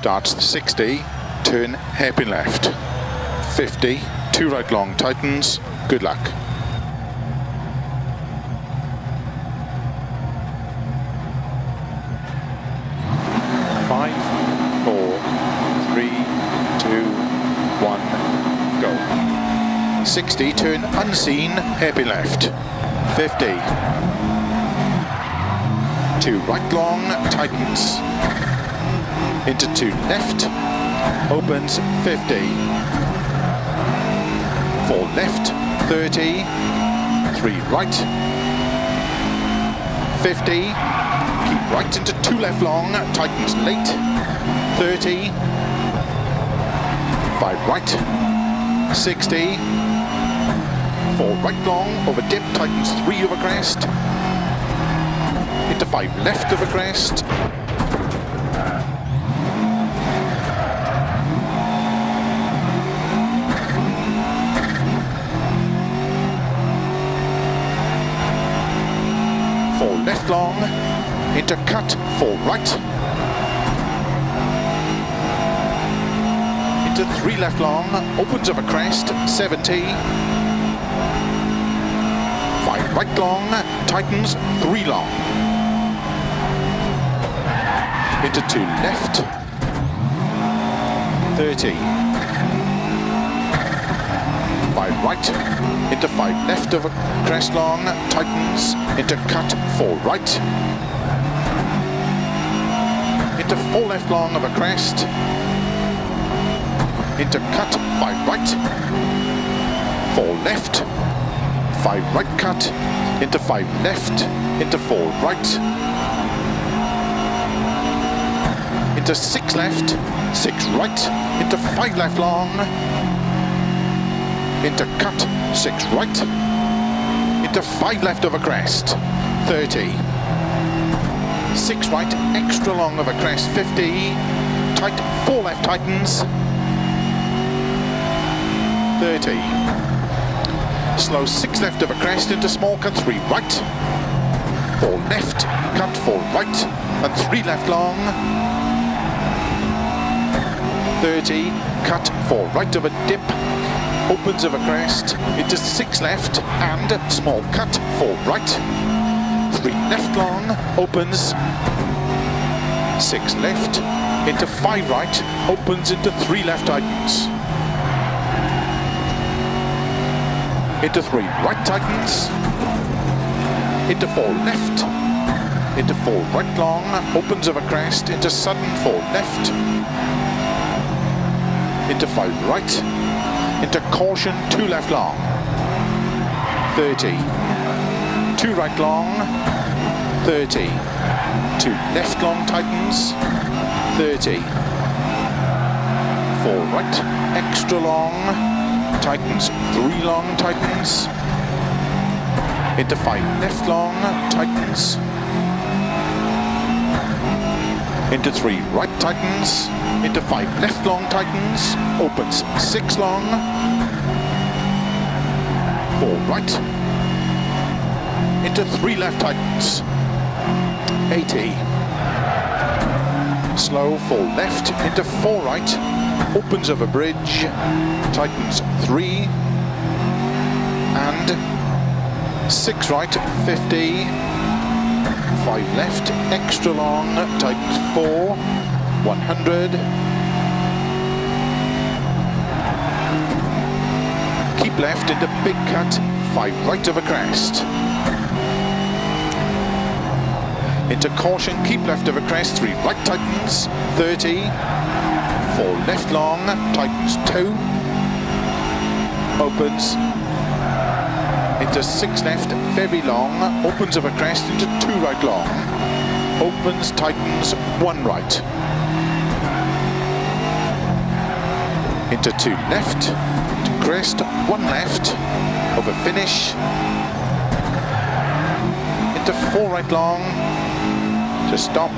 starts 60, turn hairpin left. 50, two right long tightens, good luck. Go. 60, turn unseen, hairpin left. 50. Two right long, tightens. Into two left, opens 50. Four left, 30. Three right, 50. Keep right into two left long, tightens late, 30. Five right, 60. Four right long, over dip, tightens three over crest. Into five left over crest. Four left long, into cut, for right. Into three left long, opens a crest, 70. Five right long, tightens, three long. Into two left, 30. Five right, into five. Left of a crest long, tightens, into cut, four. Right. Into four left long of a crest, into cut, five. Right, four left, five right cut, into five left, into four right, into six left, six right, into five left long, into cut, six right, into five left of a crest, 30. Six right, extra long of a crest, 50. Tight, four left tightens, 30. Slow six left of a crest into small cut, three right. Four left, cut four right, and three left long. 30, cut four right of a dip, opens of a crest, into six left, and small cut, four right, three left long, opens, six left, into five right, opens into three left tightens. Into three right tightens, into four left, into four right long, opens of a crest, into sudden four left, into five right, into caution, two left long, 30, two right long, 30, two left long tightens, 30, four right, extra long, tightens, three long tightens, into five left long, tightens, into three right tightens, into five left long tightens, opens six long, four right, into three left tightens, 80, slow four left, into four right, opens over a bridge, tightens three, and six right, 50, five left, extra long, tightens four, 100. Keep left into big cut, five right of a crest. Into caution, keep left of a crest, three right tightens, 30. Four left long, tightens two. Opens into six left, very long, opens of a crest into two right long. Opens, tightens, one right. Into two left, to crest, one left, over finish. Into four right long, to stop,